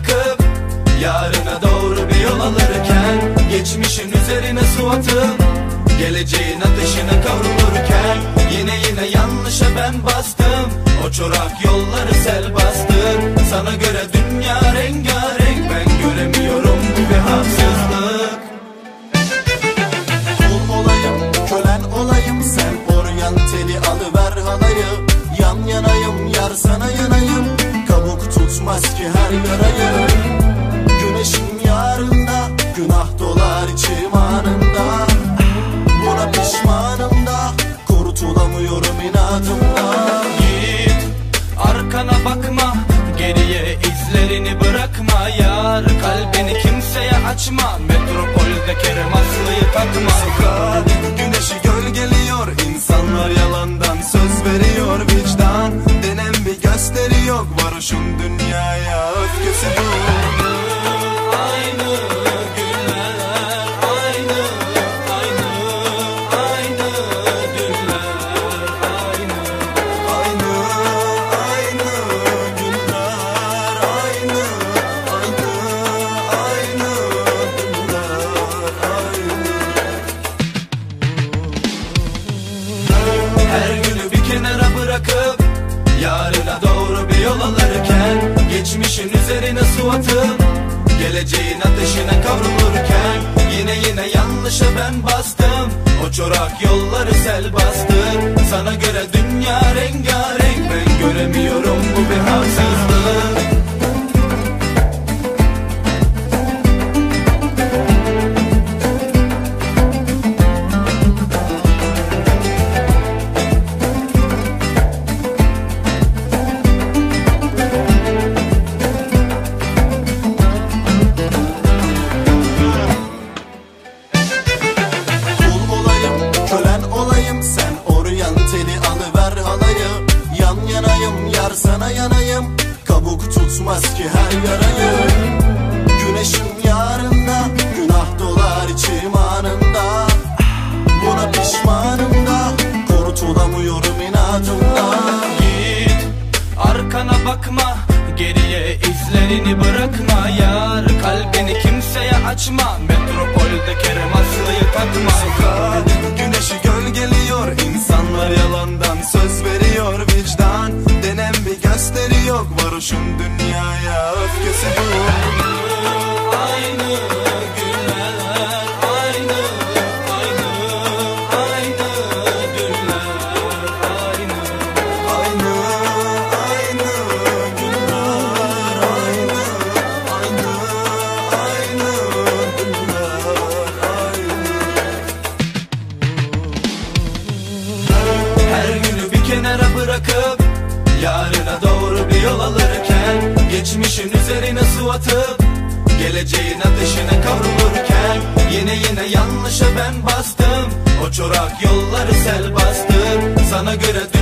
bırakıp Yarına doğru bir yol alırken Geçmişin üzerine su atıp Geleceğin ateşine kavrulurken Yine yine yanlışa ben bastım. O çorak yolları sel bastı Sana göre dünya rengarenk Ben göremiyorum bu bir haksızlık. Kul olayım, kölen olayım Sen oryan teli alıver halayı Yan yanayım, yar sana yanayım Tutmaz ki her yarayı. Güneşim yarında Günah dolar içim anında Buna pişmanım da Kurtulamıyorum inadımdan Git arkana bakma Geriye izlerini bırakma. Yar kalbini kimseye açma Metropolde Kerem Aslı'yı takma. Sokağa üzerine su atıp Geleceğin ateşine kavrulurken Yine yine yanlışa ben bastım. O çorak yolları sel bastı. Sana göre dünya rengarenk. Ben göremiyorum bu bir haksızlık yar sana yanayım. Kabuk tutmaz ki her yarayı Güneşim yarında Günah dolar içim anında Buna pişmanım da Kurtulamıyorum inadımdan Git arkana bakma Geriye izlerini bırakma. Yar kalbini kimseye açma. Metropolde chambre de nuit. Geçmişin üzerine su atıp Geleceğin ateşine kavrulurken Yine yine yanlışa ben bastım. O çorak yolları sel bastı Sana göre